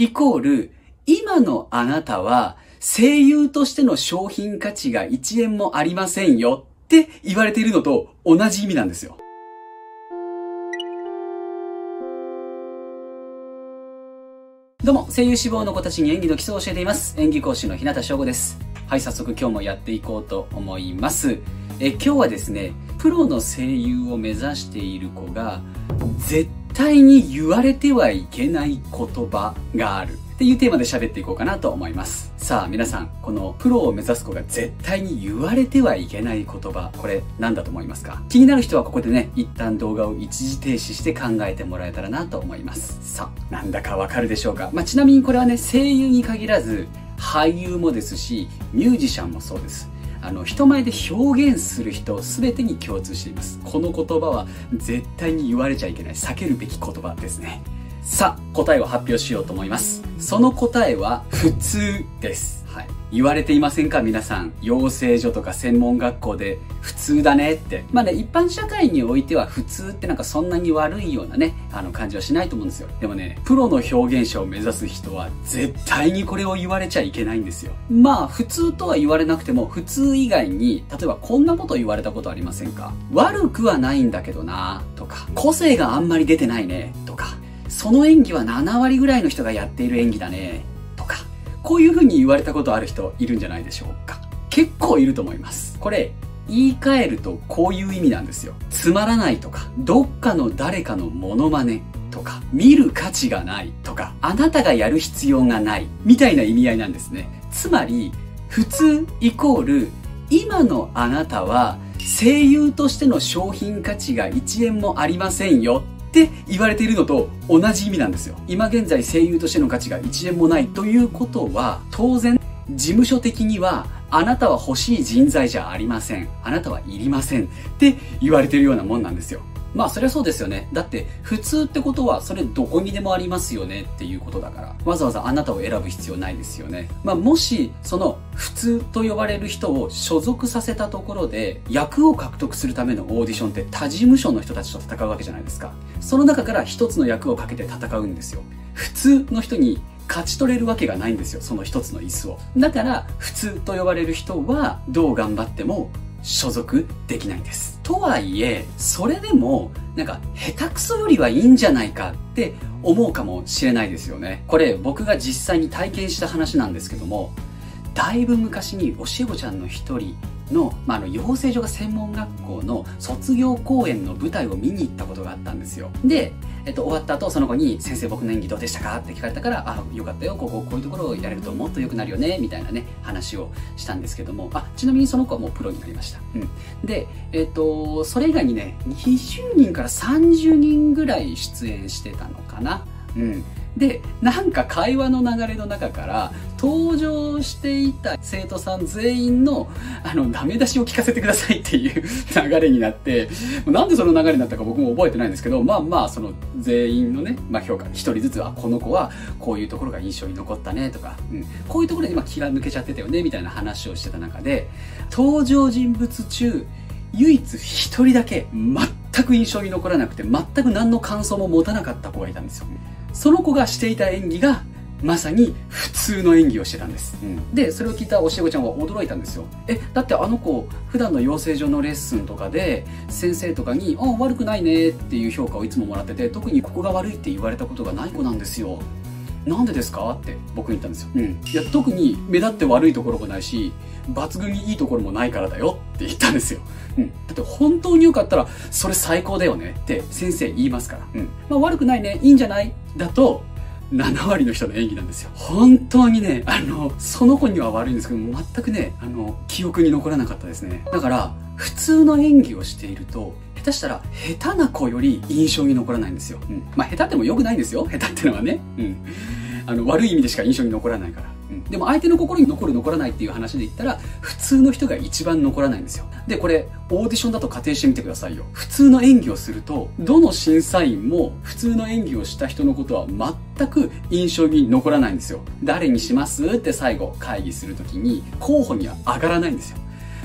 イコール、今のあなたは声優としての商品価値が1円もありませんよって言われているのと同じ意味なんですよ。どうも、声優志望の子たちに演技の基礎を教えています。演技講師の日向翔吾です。はい、早速今日もやっていこうと思います。え、今日はですね、プロの声優を目指している子が、絶対に言われてはいけない言葉がある。っていうテーマで喋っていこうかなと思います。さあ皆さん、このプロを目指す子が絶対に言われてはいけない言葉、これ何だと思いますか？気になる人はここでね、一旦動画を一時停止して考えてもらえたらなと思います。さあ、なんだかわかるでしょうか？まあ、ちなみにこれはね、声優に限らず、俳優もですし、ミュージシャンもそうです。あの、人前で表現する人全てに共通しています。この言葉は絶対に言われちゃいけない、避けるべき言葉ですね。さあ、答えを発表しようと思います。その答えは、普通です。はい。言われていませんか？皆さん。養成所とか専門学校で普通だねって。まあね、一般社会においては普通ってなんかそんなに悪いようなね、あの感じはしないと思うんですよ。でもね、プロの表現者を目指す人は絶対にこれを言われちゃいけないんですよ。まあ、普通とは言われなくても、普通以外に、例えばこんなこと言われたことありませんか？悪くはないんだけどなとか、個性があんまり出てないねとか、その演技は7割ぐらいの人がやっている演技だね、とか、こういう風に言われたことある人いるんじゃないでしょうか。結構いると思います。これ、言い換えるとこういう意味なんですよ。つまらないとか、どっかの誰かのモノマネとか、見る価値がないとか、あなたがやる必要がない、みたいな意味合いなんですね。つまり、普通イコール、今のあなたは声優としての商品価値が1円もありませんよって言われているのと同じ意味なんですよ。今現在声優としての価値が1円もないということは、当然、事務所的には、あなたは欲しい人材じゃありません。あなたはいりません。って言われてるようなもんなんですよ。まあそりゃそうですよね。だって普通ってことはそれどこにでもありますよねっていうことだからわざわざあなたを選ぶ必要ないですよね。まあもしその普通と呼ばれる人を所属させたところで役を獲得するためのオーディションって他事務所の人たちと戦うわけじゃないですか。その中から一つの役をかけて戦うんですよ。普通の人に勝ち取れるわけがないんですよ。その一つの椅子を。だから普通と呼ばれる人はどう頑張っても所属できないんです。とはいえ、それでも、なんか、下手くそよりはいいんじゃないかって思うかもしれないですよね。これ、僕が実際に体験した話なんですけども、だいぶ昔に教え子ちゃんの一人の、まあ、あの養成所が専門学校の卒業公演の舞台を見に行ったことがあったんですよ。で、えっと、終わった後その子に「先生僕の演技どうでしたか?」って聞かれたから「あよかったよ。こここういうところをやれるともっと良くなるよね」みたいなね話をしたんですけどもあちなみにその子はもうプロになりました、うん、で、えっと、それ以外にね20人から30人ぐらい出演してたのかな。うん。でなんか会話の流れの中から登場していた生徒さん全員のあのダメ出しを聞かせてくださいっていう流れになってなんでその流れになったか僕も覚えてないんですけどまあまあその全員のね、まあ、評価一人ずつはこの子はこういうところが印象に残ったねとか、うん、こういうところで今気が抜けちゃってたよねみたいな話をしてた中で登場人物中唯一一人だけ全く印象に残らなくて全く何の感想も持たなかった子がいたんですよ。その子がしていた演技がまさに普通の演技をしてたんです、うん、でそれを聞いた教え子ちゃんは驚いたんですよ。えだってあの子普段の養成所のレッスンとかで先生とかに「あ悪くないね」っていう評価をいつももらってて特にここが悪いって言われたことがない子なんですよ。なんでですか？って僕に言ったんですよ、うん、いや特に目立って悪いところもないし抜群にいいところもないからだよ。って言ったんですよ、うん、だって本当によかったらそれ最高だよねって先生言いますから、うん。まあ、悪くないねいいんじゃない？だと7割の人の演技なんですよ。本当にね、あの、その子には悪いんですけど、全くね、あの、記憶に残らなかったですね。だから、普通の演技をしていると、下手したら下手な子より印象に残らないんですよ。うん。まあ下手でも良くないんですよ。下手ってのはね。うん。あの、悪い意味でしか印象に残らないから。うん。でも相手の心に残る残らないっていう話で言ったら、普通の人が一番残らないんですよ。で、これ、オーディションだと仮定してみてくださいよ。普通の演技をすると、どの審査員も普通の演技をした人のことは全全く印象に残らないんですよ。誰にしますって最後会議するときに候補には上がらないんですよ。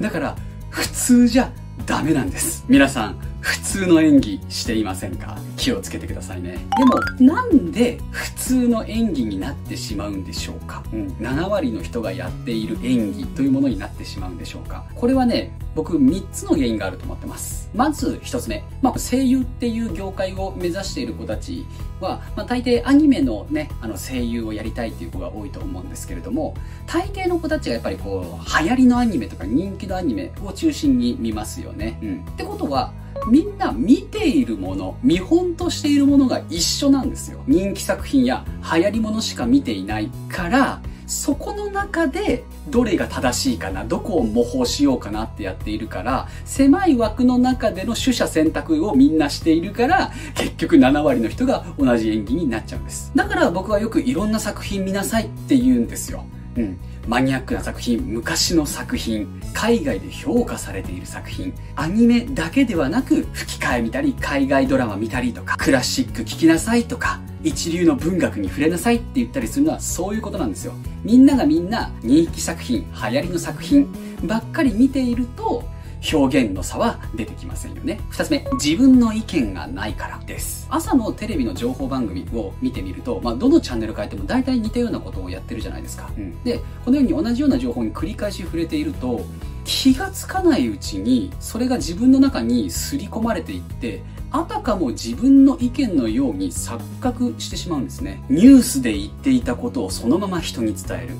だから、普通じゃダメなんです。皆さん、普通の演技していませんか？気をつけてくださいね。でも、なんで普通の演技になってしまうんでしょうか？うん、7割の人がやっている演技というものになってしまうんでしょうか？これはね、僕3つの原因があると思ってます。まず1つ目。まあ、声優っていう業界を目指している子たちは、まあ、大抵アニメのね、あの声優をやりたいっていう子が多いと思うんですけれども、大抵の子たちがやっぱりこう、流行りのアニメとか人気のアニメを中心に見ますよね。うん。ってことは、みんな見ているもの、見本としているものが一緒なんですよ。人気作品や流行りものしか見ていないから、そこの中でどれが正しいかな、どこを模倣しようかなってやっているから、狭い枠の中での取捨選択をみんなしているから、結局7割の人が同じ演技になっちゃうんです。だから僕はよくいろんな作品見なさいって言うんですよ。うん。マニアックな作品、昔の作品、海外で評価されている作品、アニメだけではなく吹き替え見たり、海外ドラマ見たりとか、クラシック聴きなさいとか、一流の文学に触れなさいって言ったりするのはそういうことなんですよ。みんながみんな人気作品、流行りの作品ばっかり見ていると、表現の差は出てきませんよね。二つ目、自分の意見がないからです。朝のテレビの情報番組を見てみると、まあ、どのチャンネル変えても大体似たようなことをやってるじゃないですか。うん、で、このように同じような情報に繰り返し触れていると、気がつかないうちに、それが自分の中に刷り込まれていって、あたかも自分の意見のように錯覚してしまうんですね。ニュースで言っていたことをそのまま人に伝える。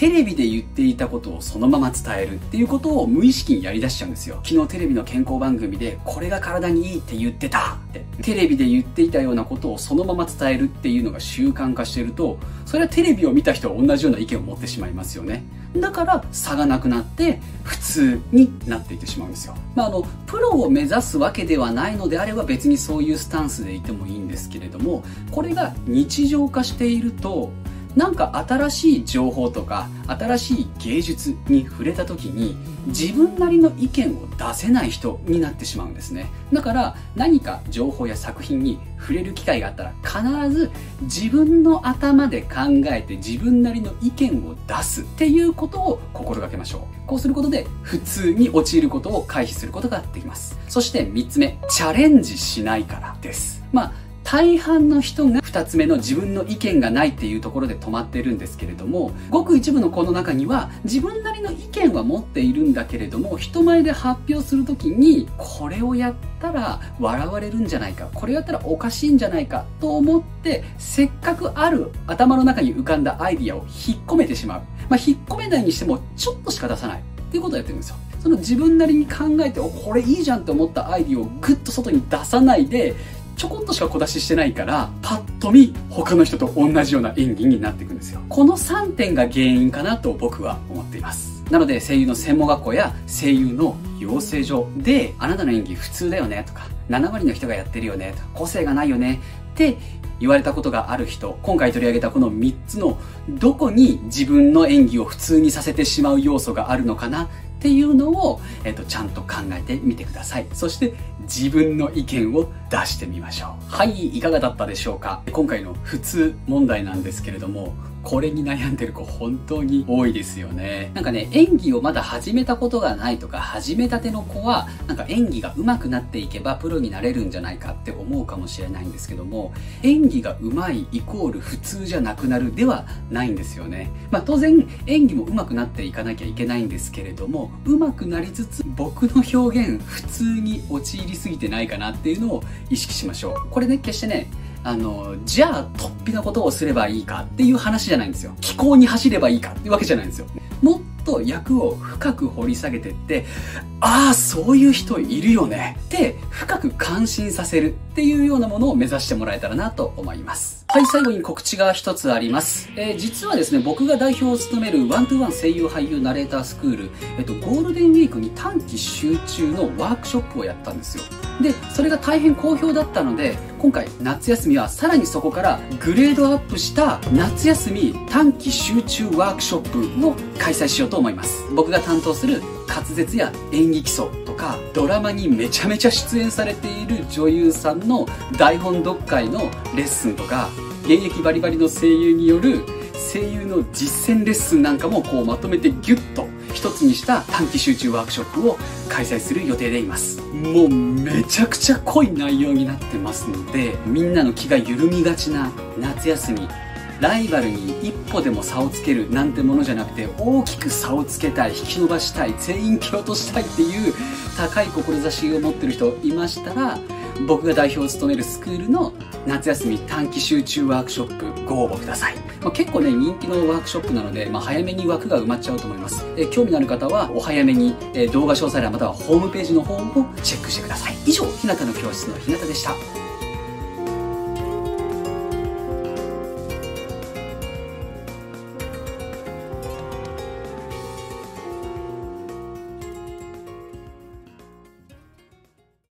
テレビで言っていたことをそのまま伝えるっていうことを無意識にやり出しちゃうんですよ。昨日テレビの健康番組でこれが体にいいって言ってたって。テレビで言っていたようなことをそのまま伝えるっていうのが習慣化してると、それはテレビを見た人は同じような意見を持ってしまいますよね。だから差がなくなって普通になっていってしまうんですよ。まあ、あの、プロを目指すわけではないのであれば別にそういうスタンスでいてもいいんですけれども、これが日常化していると、なんか新しい情報とか新しい芸術に触れた時に自分なりの意見を出せない人になってしまうんですね。だから何か情報や作品に触れる機会があったら必ず自分の頭で考えて自分なりの意見を出すっていうことを心がけましょう。こうすることで普通に陥ることを回避することができます。そして3つ目チャレンジしないからです。まあ大半の人が2つ目の自分の意見がないっていうところで止まってるんですけれどもごく一部の子の中には自分なりの意見は持っているんだけれども人前で発表する時にこれをやったら笑われるんじゃないかこれやったらおかしいんじゃないかと思ってせっかくある頭の中に浮かんだアイディアを引っ込めてしまう、まあ、引っ込めないにしてもちょっとしか出さない。っていうことをやってるんですよ。その自分なりに考えておこれいいじゃんって思ったアイディアをグッと外に出さないでちょこっとしか小出ししてないから、パッと見、他の人と同じような演技になっていくんですよ。この3点が原因かなと僕は思っています。なので、声優の専門学校や声優の養成所で、あなたの演技普通だよねとか、7割の人がやってるよねとか、個性がないよねって言われたことがある人、今回取り上げたこの3つの、どこに自分の演技を普通にさせてしまう要素があるのかなっていうのを、えっ、と、ちゃんと考えてみてください。そして自分の意見を出してみましょう。はい、いかがだったでしょうか？今回の普通問題なんですけれども、これに悩んでる子本当に多いですよね。なんかね、演技をまだ始めたことがないとか、始めたての子は、なんか演技が上手くなっていけばプロになれるんじゃないかって思うかもしれないんですけども、演技が上手いイコール普通じゃなくなるではないんですよね。まあ当然演技も上手くなっていかなきゃいけないんですけれども、上手くなりつつ僕の表現普通に陥りすぎてないかなっていうのを意識しましょう。これね、決してね、あの、じゃあ、突飛なことをすればいいかっていう話じゃないんですよ。気候に走ればいいかっていうわけじゃないんですよ。もっと役を深く掘り下げてって、ああ、そういう人いるよねって深く感心させるっていうようなものを目指してもらえたらなと思います。はい、最後に告知が一つあります。えー、実はですね、僕が代表を務めるワントゥワン声優俳優ナレータースクール、えっと、ゴールデンウィークに短期集中のワークショップをやったんですよ。で、それが大変好評だったので、今回夏休みはさらにそこからグレードアップした夏休み短期集中ワークショップを開催しようと思います。僕が担当する滑舌や演技基礎かドラマにめちゃめちゃ出演されている女優さんの台本読解のレッスンとか現役バリバリの声優による声優の実践レッスンなんかもこうまとめてギュッと一つにした短期集中ワークショップを開催する予定でいます。もうめちゃくちゃ濃い内容になってますのでみんなの気が緩みがちな夏休みライバルに一歩でも差をつけるなんてものじゃなくて大きく差をつけたい引き伸ばしたい全員蹴落としたいっていう高い志を持ってる人いましたら僕が代表を務めるスクールの夏休み短期集中ワークショップご応募ください、まあ、結構ね人気のワークショップなので、まあ、早めに枠が埋まっちゃうと思います。え興味のある方はお早めにえ動画詳細欄またはホームページの方もチェックしてください。以上日向の教室の日向でした。